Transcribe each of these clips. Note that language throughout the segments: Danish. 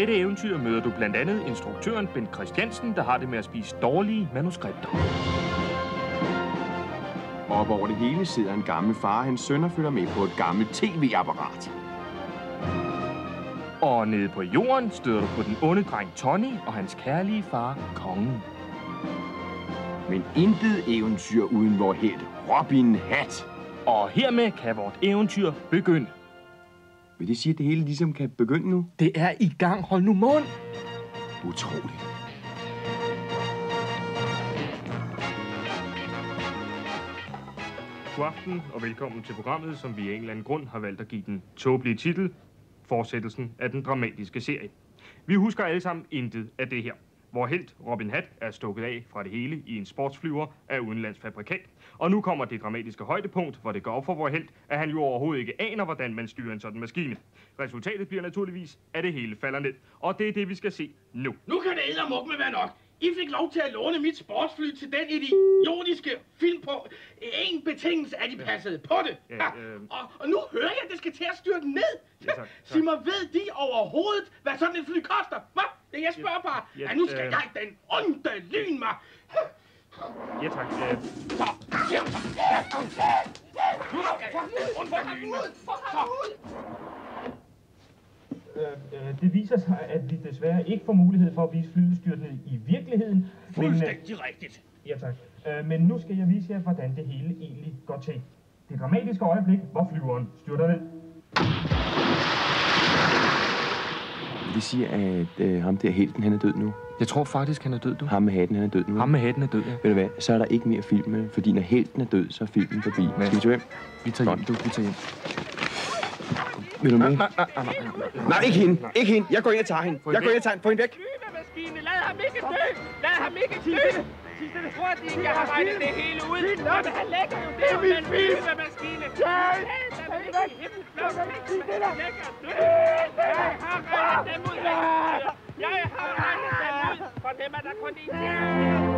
Dette eventyr møder du blandt andet instruktøren Bent Christiansen, der har det med at spise dårlige manuskripter. Op over det hele sidder en gammel far, og hans sønner følger med på et gammelt tv-apparat. Og nede på jorden støder du på den onde dreng Tony og hans kærlige far, kongen. Men intet eventyr uden vor helt Robin Hat. Og hermed kan vort eventyr begynde. Vil det sige, at det hele ligesom kan begynde nu? Det er i gang. Hold nu mund. Utroligt. God aften og velkommen til programmet, som vi af en eller anden grund har valgt at give den tåbelige titel, fortsættelsen af den dramatiske serie. Vi husker alle sammen intet af det her. Hvor helt Robin Hat er stukket af fra det hele i en sportsflyver af udenlands fabrikat. Og nu kommer det dramatiske højdepunkt, hvor det går op for vor helt, at han jo overhovedet ikke aner, hvordan man styrer en sådan maskine. Resultatet bliver naturligvis, at det hele falder ned. Og det er det, vi skal se nu. Nu kan det eddermukke være nok. I fik lov til at låne mit sportsfly til den idiotiske film på en betingelse, at I passede på det. Ja, Ja, øh. og, og nu hører jeg, at det skal til at styrte ned. Ja, tak, tak. Sig mig, ved de overhovedet, hvad sådan et fly koster? Hvad? Det jeg spørger bare. Ja, Ja, nu skal øh. jeg den onde lyn mig. Ja tak. Øh, Så. Nu skal jeg den onde lyn mig. Så. øh, det viser sig, at vi desværre ikke får mulighed for at vise flyudstyrtene i virkeligheden. Men, øh, Fuldstændig rigtigt. Ja tak. Øh, men nu skal jeg vise jer, hvordan det hele egentlig går til. Det dramatiske øjeblik, hvor flyveren styrter ned. Vil det sige, at øh, ham der helten, han er død nu? Jeg tror faktisk, han er død, du. Ham med hatten, han er død nu? Ham med hatten er død, ja. Ved du hvad, så er der ikke mere film, med, fordi når helten er død, så er filmen forbi. Ja. Skal vi tage hjem? Vi tager hjem, du. Vi tager hjem. Vil du med? Nej, nej, nej, nej, nej. Nej, ikke hende. Ikke hende. Jeg går ind og tager hende. Jeg går ind og tager hende. Få hende væk. Lad ham ikke dø! Lad ham ikke dø! Det tror de ikke, jeg har regnet det hele ud. Jamen, han lægger jo det med en det der! Jeg har regnet dem ud. Jeg har regnet dem ud. For dem er der kun én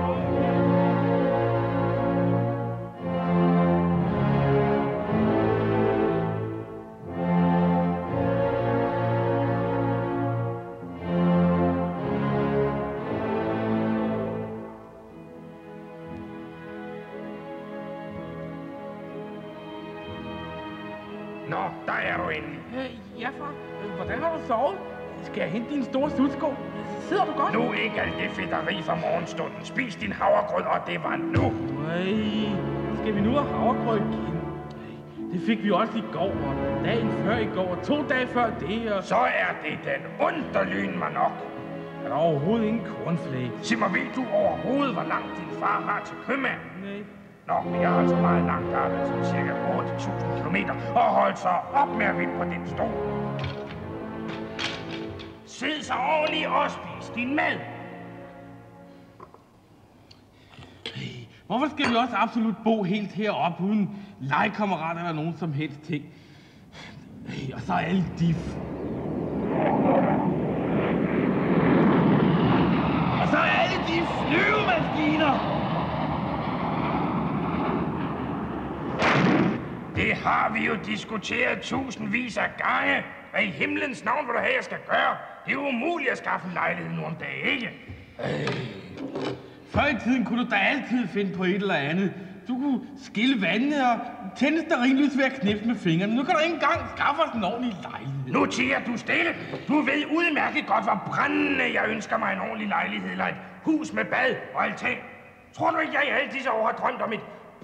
du endelig. Øh, ja, far. Hvordan har du sovet? Skal jeg hente dine store slutsko? Sidder du godt? Nu ikke alt det fedteri fra morgenstunden. Spis din havregrød, og det var nu. Nej, skal vi nu have havregrød igen? Det fik vi også i går, og dagen før i går, og to dage før det, og Så er det den underlyn mig nok. er der overhovedet ingen cornflake. Sig mig, ved du overhovedet, hvor langt din far har til købmand? Nej. Nå, men jeg har altså meget langt der som cirka 8.000 km. Og hold så op med at vinde på din stol. Sid så ordentligt og spis din mad. Hvorfor skal vi også absolut bo helt heroppe, uden legekammerater eller nogen som helst ting? Og så alle de... Og så alle de flyvemaskiner! Det har vi jo diskuteret tusindvis af gange. Hvad i himlens navn vil du have, jeg skal gøre? Det er umuligt at skaffe en lejlighed nu om dagen, ikke? Før i tiden kunne du da altid finde på et eller andet. Du kunne skille vandene og tænde stearinlys ved at knipse med fingrene. Nu kan du ikke engang skaffe os en ordentlig lejlighed. Nu tiger du stille. Du ved udmærket godt, hvor brændende jeg ønsker mig en ordentlig lejlighed eller et hus med bad og altan. Tror du ikke, jeg i alle disse år har drømt om et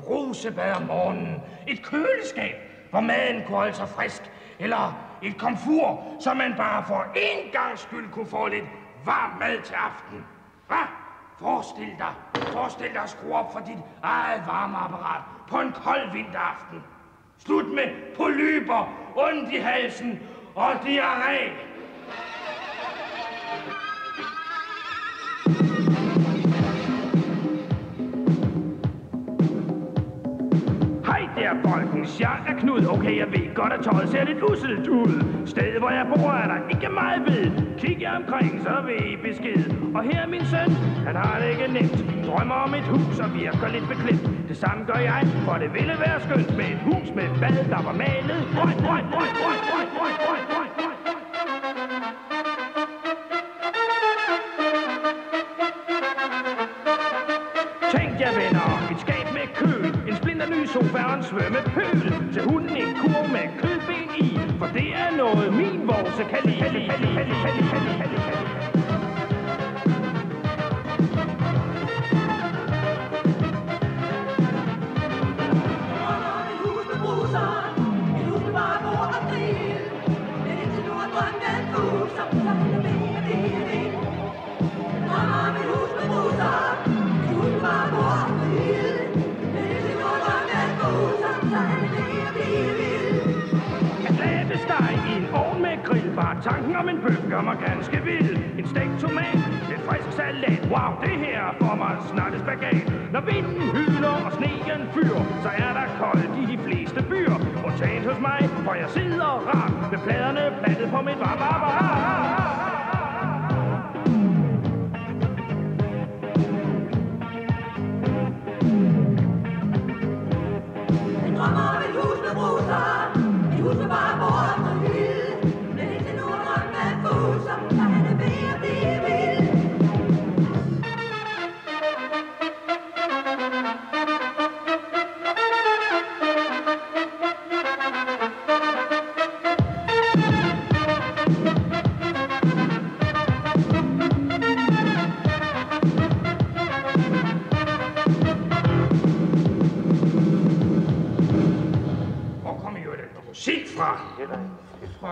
brusebad om morgenen? Et køleskab, hvor maden kunne holde sig frisk? Eller et komfur, så man bare for én gang skyld kunne få lidt varm mad til aften? Hvad? Forestil dig, forestil dig at skrue op for dit eget varmeapparat på en kold vinteraften. Slut med polyper, ondt i halsen og diarré. jeg er Knud. Okay, jeg ved godt, at tøjet ser lidt usselt ud. Stedet, hvor jeg bor, er der ikke meget ved. Kig jer omkring, så ved I besked. Og her er min søn, han har det ikke nemt. Drømmer om et hus og virker lidt beklemt. Det samme gør jeg, for det ville være skønt med et hus med bad, der var malet grønt, grønt, grønt, grønt, grønt, grønt, grønt, grønt. Tænk jer venner, et skab med kø sofaen svømme pøl Til hunden en kur med kødben i For det er noget min vorse kan lide, kan lide, kan lide, kan lide, kan lide, kan lide, kan lide, kan lide. Flæbesteg Bare tanken om en bøf gør mig ganske vild. En stegt tomat, lidt frisk salat. Wow, det her får mig snart et spagat Når vinden hyler og sneen fyr Så er der koldt i de fleste byer. Undtagen hos mig, hvor jeg sidder rart Med pladerne plattet på mit varme apparat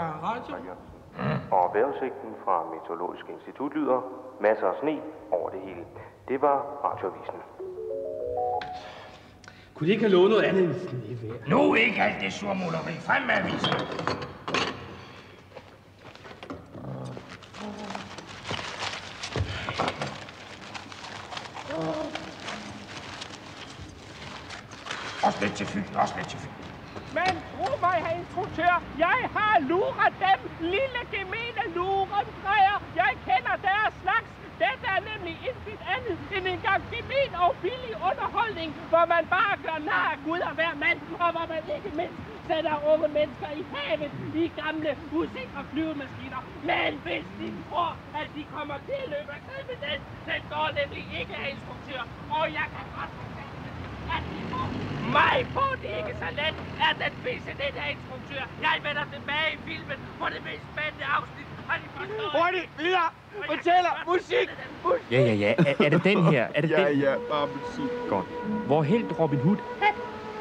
Fra radio. Og vejrudsigten fra Meteorologisk Institut lyder masser af sne over det hele. Det var radioavisen. Kunne de ikke have lovet noget andet end snevejr? Nu ikke alt det surmuleri. Frem med avisen. Også lidt til Fyn, også lidt til Fyn. Men tro mig, herr instruktør, jeg har luret dem, lille gemene lurendrejer. Jeg kender deres slags. Dette er nemlig intet andet end en gang gemen og billig underholdning, hvor man bare gør nar af Gud og hver mand, og hvor man ikke mindst sætter unge mennesker i havet i gamle musik- og flyvemaskiner. Men hvis de tror, at de kommer til at løbe af med den, den går nemlig ikke, af instruktør. Og jeg kan godt at de får mig på det ikke så let, er den bedste den her instruktør. Jeg vender tilbage i filmen på det mest spændende afsnit. Har de forstået? Hurtigt, videre! Fortæller! Musik! Ja, ja, ja. Er, er det den her? Er det Ja, den? ja, bare musik. Godt. Hvor helt Robin Hood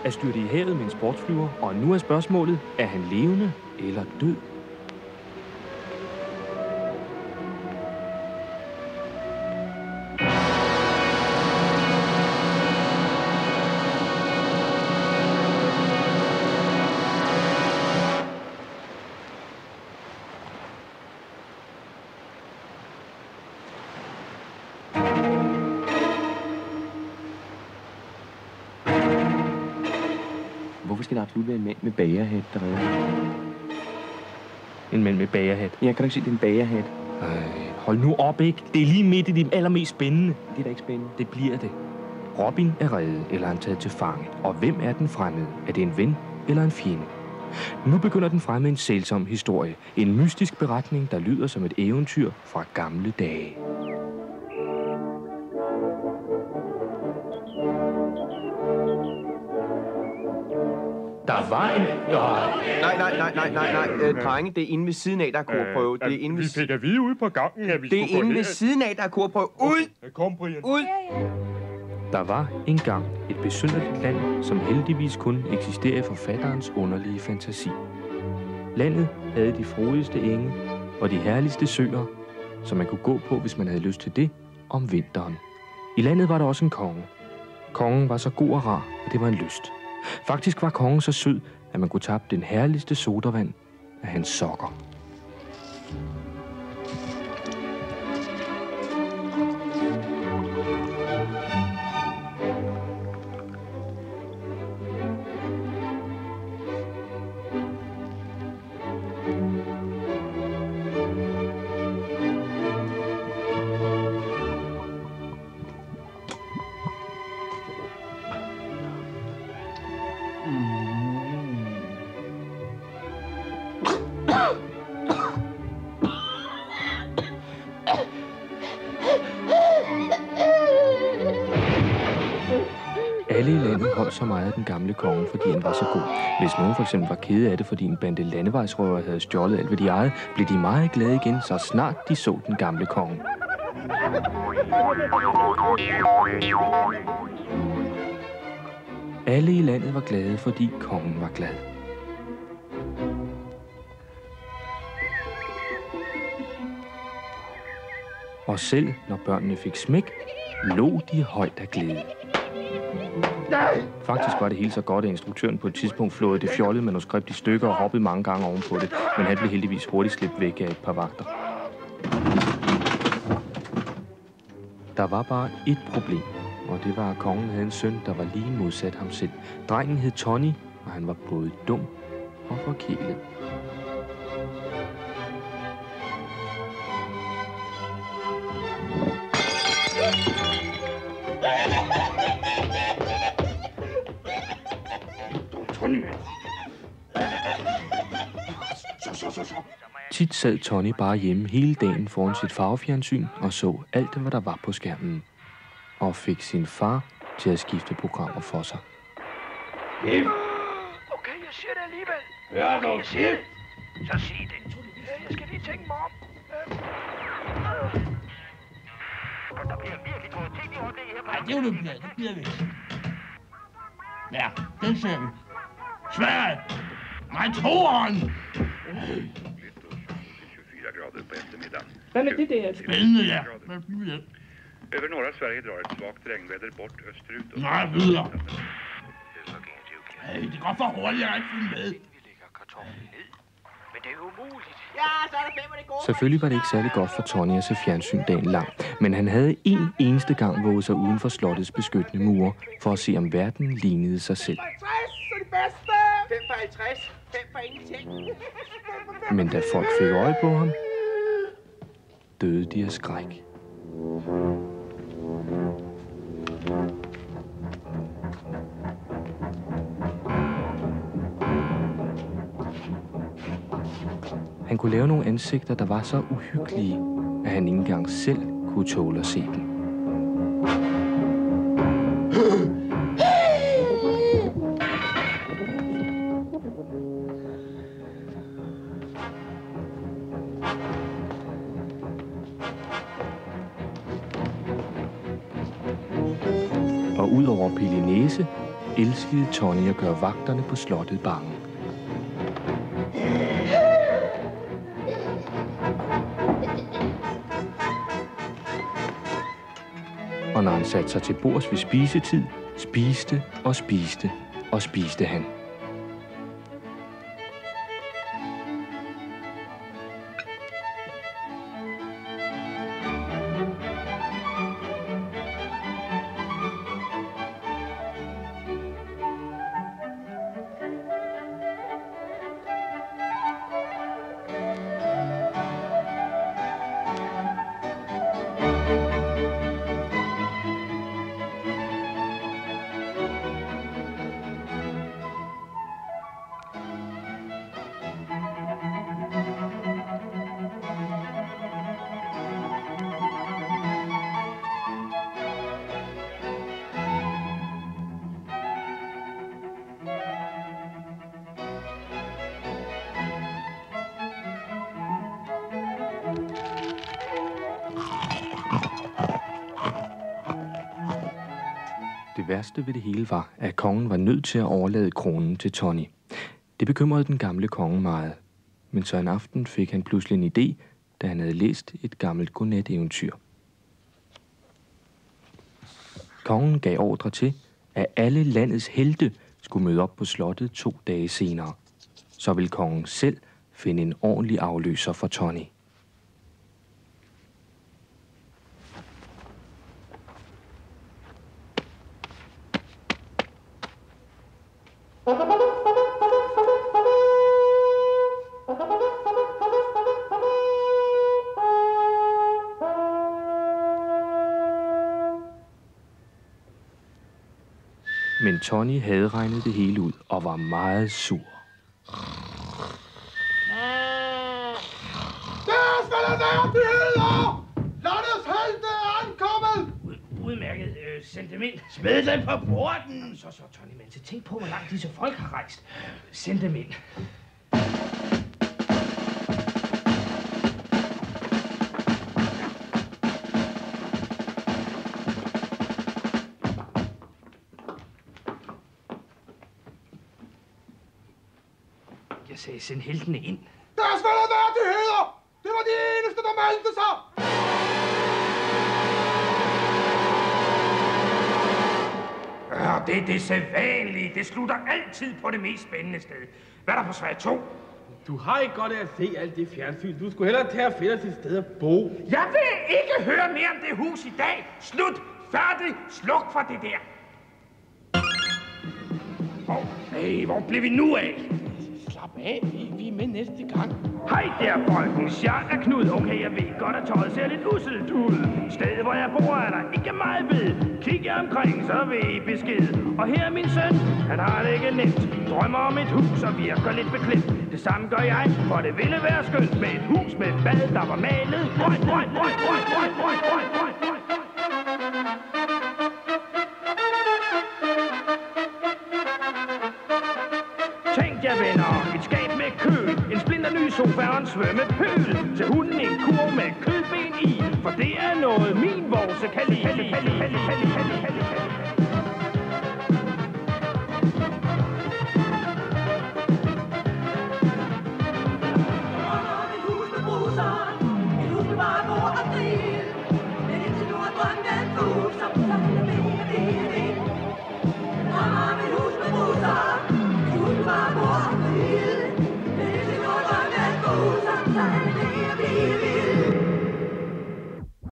er styrtet i havet med en sportsflyver, og nu er spørgsmålet, er han levende eller død? Skal der absolut være en mand med bagerhat, der redder? En mand med bagerhat. Ja, kan du ikke se, det er en bagerhat? Ej, hold nu op, ikke? Det er lige midt i det allermest spændende. Det er da ikke spændende. Det bliver det. Robin er reddet, eller er han taget til fange. Og hvem er den fremmede? Er det en ven eller en fjende? Nu begynder den fremme en sælsom historie. En mystisk beretning, der lyder som et eventyr fra gamle dage. Der var en... Nej, nej, nej, nej, nej, nej. Øh, drenge, det er inde ved siden af, der er korprøve. Det er inde ved, vi fik at vide ude på gangen, at vi det er inde ved siden af, der er korprøve. Ud! Kom, Brian. Ud! Der var engang et besynderligt land, som heldigvis kun eksisterer i forfatterens underlige fantasi. Landet havde de frodigste enge og de herligste søer, som man kunne gå på, hvis man havde lyst til det, om vinteren. I landet var der også en konge. Kongen var så god og rar, at det var en lyst. Faktisk var kongen så sød, at man kunne tappe den herligste sodavand af hans sokker. Holdt så meget af den gamle konge, fordi han var så god. Hvis nogen for eksempel var kede af det, fordi en bande landevejsrøver havde stjålet alt, hvad de ejede, blev de meget glade igen, så snart de så den gamle konge. Alle i landet var glade, fordi kongen var glad. Og selv når børnene fik smæk, lå de højt af glæde. Faktisk var det hele så godt, at instruktøren på et tidspunkt flåede det fjollede manuskript i stykker og hoppede mange gange ovenpå det, men han blev heldigvis hurtigt slæbt væk af et par vagter. Der var bare et problem, og det var, at kongen havde en søn, der var lige modsat ham selv. Drengen hed Tony, og han var både dum og forkælet. Tit sad Tony bare hjemme hele dagen foran sit farvefjernsyn og så alt, hvad der var på skærmen. Og fik sin far til at skifte programmer for sig. Okay, jeg siger det alligevel. Hør nu, sig. Så sig det. Øh, Jeg skal lige tænke mig om. Øh, Der bliver virkelig gået ting i øjeblikket her på Nej, det er jo det bliver, det bliver vi. Ja, den ser vi. Sverige! Nej, toeren! 24 grader på eftermiddagen. Hvad med det der? Ja. Det? Över norra Sverige drar ett svagt regnväder bort österut. och- Nej, videre. Hey, det går for hurtigt, jeg har ikke fulgt med. Men det er umuligt. Selvfølgelig var det ikke særlig godt for Tony at se fjernsyn dagen lang, men han havde en eneste gang våget sig uden for slottets beskyttende mure, for at se om verden lignede sig selv. 5 for 50. 5 for ingenting. Men da folk fik øje på ham, døde de af skræk. Han kunne lave nogle ansigter, der var så uhyggelige, at han ikke engang selv kunne tåle at se dem. Udover Pelinese, elskede Tony at gøre vagterne på slottet bange. Og når han satte sig til bords ved spisetid, spiste og spiste og spiste han. Det værste ved det hele var, at kongen var nødt til at overlade kronen til Tony. Det bekymrede den gamle konge meget. Men så en aften fik han pludselig en idé, da han havde læst et gammelt godnat-eventyr. Kongen gav ordre til, at alle landets helte skulle møde op på slottet to dage senere. Så ville kongen selv finde en ordentlig afløser for Tony. Men Tony havde regnet det hele ud og var meget sur. Deres valgte værdigheder! Landets helte er ankommet! Udmærket. Øh, Send dem ind. Smid dem på porten. Så, så, Tony Mense, tænk på, hvor langt disse folk har rejst. Send dem ind. Jeg sagde, send heltene ind. Deres værdigheder! Det var de eneste, der meldte sig! Ja, det er det sædvanlige. Det slutter altid på det mest spændende sted. Hvad er der på svag 2? Du har ikke godt af at se alt det fjernsyn. Du skulle hellere tage og finde et sted at bo. Jeg vil ikke høre mere om det hus i dag. Slut. Færdig. Sluk for det der. Åh, oh, hey, hvor blev vi nu af? Af, vi, vi er med næste gang. Hej der, folkens. Jeg er Knud. Okay, jeg ved godt, at tøjet ser lidt usselt ud. Stedet, hvor jeg bor, er der ikke meget ved. Kig jer omkring, så ved I besked. Og her er min søn. Han har det ikke nemt. Drømmer om et hus og virker lidt beklemt. Det samme gør jeg, for det ville være skønt med et hus med bad, der var malet. Grøn, grøn, grøn, grøn, grøn, grøn, grøn, grøn, sofaen svømmepøl Til hunden en ku